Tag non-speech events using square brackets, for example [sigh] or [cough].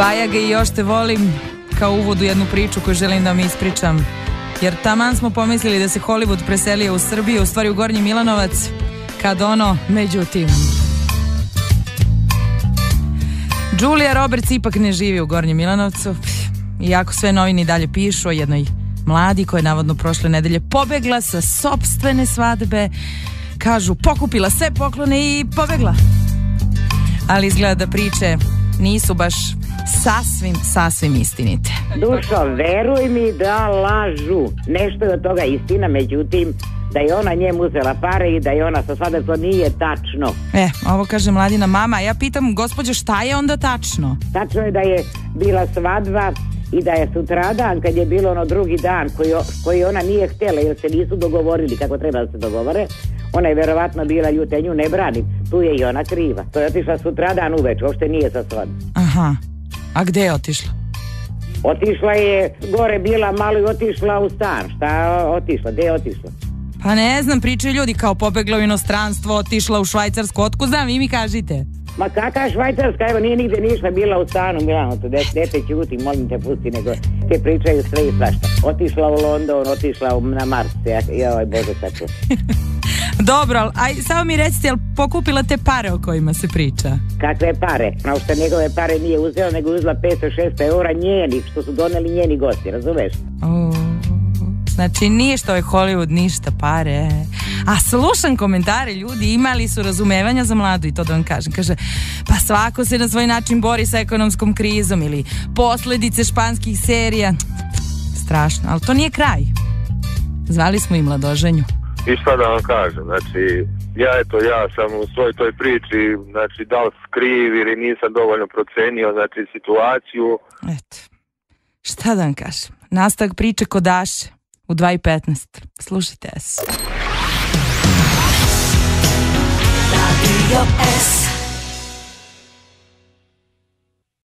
Bajage i još te volim kao uvod u jednu priču koju želim da vam ispričam. Jer taman smo pomislili da se Hollywood preselio u Srbiju, u stvari u Gornji Milanovac, kad ono, međutim... Julia Roberts ipak ne živi u Gornjem Milanovcu, iako sve novini dalje pišu o jednoj mladi koja je navodno prošle nedelje pobegla sa sobstvene svadbe, kažu pokupila sve poklone i pobegla. Ali izgleda da priče nisu baš sasvim, sasvim istinite. Dušo, veruj mi da lažu. Nešto je od toga istina, međutim, da je ona njemu uzela pare i da je ona sa svadbe, to nije tačno. E, ovo kaže mladina mama, ja pitam gospođo šta je onda tačno? Tačno je da je bila svadba i da je sutradan kad je bilo ono drugi dan koji, koji ona nije htjela jer se nisu dogovorili kako treba da se dogovore ona je verovatno bila ljuta nju ne branim tu je i ona kriva. To je otišla sutradan uveč uopšte nije sa aha. A gdje je otišla? Otišla je gore bila malo i otišla u stan. Šta otišla? Gdje je otišla? Pa ne znam pričaju ljudi kao pobegla u inostranstvo otišla u Švajcarsku. Otko znam vi mi kažite Ma kakva švajcarska, evo nije nigdje ništa bila u stanu Milano, to dete ćuti, molim te pusti, nego te pričaju sve i svašta. Otišla u London, otišla na Mars, ja, oj bože tako. [laughs] Dobro, aj samo mi recite, jel pokupila te pare o kojima se priča? Kakve pare? Na što njegove pare nije uzela, nego uzela 500-600 eura njenih, što su doneli njeni gosti, razumeš? Znači ništa je Hollywood, ništa pare. A slušam komentare ljudi, imali su razumevanja za mladu i to da vam kažem. Kaže, pa svako se na svoj način bori sa ekonomskom krizom ili posljedice španskih serija. Strašno, ali to nije kraj. Zvali smo i mladoženju. I šta da vam kažem, znači, ja eto, ja sam u svoj toj priči, znači, da li skriv ili nisam dovoljno procenio, znači, situaciju. Eto, šta da vam kažem, nastavak priče kodaše u 2.15. Slušajte se. your